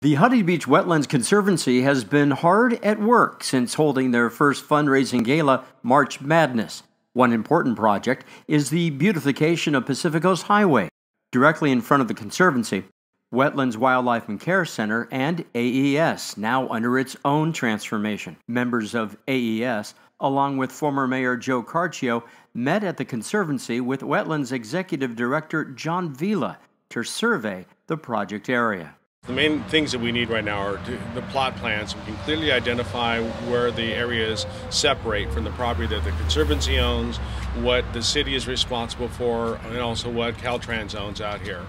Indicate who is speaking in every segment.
Speaker 1: The Huntington Beach Wetlands Conservancy has been hard at work since holding their first fundraising gala, March Madness. One important project is the beautification of Pacific Coast Highway. Directly in front of the Conservancy, Wetlands Wildlife and Care Center and AES, now under its own transformation. Members of AES, along with former Mayor Joe Carchio, met at the Conservancy with Wetlands Executive Director John Villa to survey the project area.
Speaker 2: The main things that we need right now are the plot plans. We can clearly identify where the areas separate from the property that the Conservancy owns, what the city is responsible for, and also what Caltrans owns out here.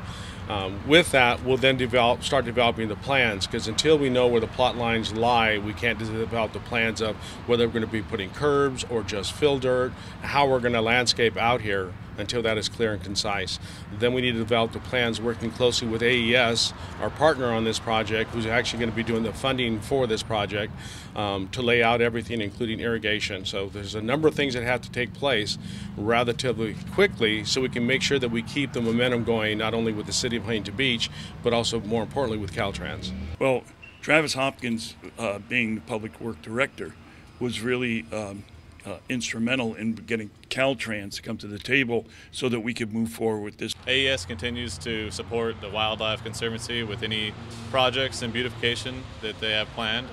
Speaker 2: Um, with that, we'll then develop, start developing the plans because until we know where the plot lines lie, we can't develop the plans of whether we're going to be putting curbs or just fill dirt, how we're going to landscape out here until that is clear and concise. Then we need to develop the plans working closely with AES, our partner on this project, who's actually going to be doing the funding for this project, um, to lay out everything, including irrigation. So there's a number of things that have to take place relatively quickly so we can make sure that we keep the momentum going, not only with the city of Huntington Beach, but also more importantly with Caltrans.
Speaker 3: Well, Travis Hopkins, uh, being the public work director, was really um, uh, instrumental in getting Caltrans to come to the table so that we could move forward with this.
Speaker 4: AES continues to support the Wildlife Conservancy with any projects and beautification that they have planned,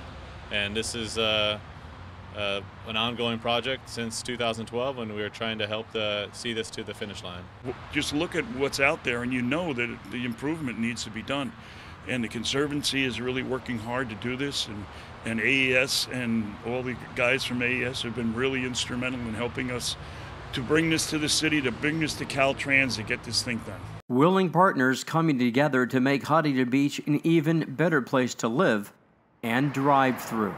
Speaker 4: and this is uh, uh, an ongoing project since 2012 when we were trying to help the, see this to the finish line.
Speaker 3: Just look at what's out there and you know that the improvement needs to be done. And the Conservancy is really working hard to do this and and AES and all the guys from AES have been really instrumental in helping us to bring this to the city, to bring this to Caltrans, to get this thing done.
Speaker 1: Willing partners coming together to make Huntington Beach an even better place to live and drive through.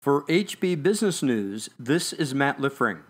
Speaker 1: For HB Business News, this is Matt Liffring.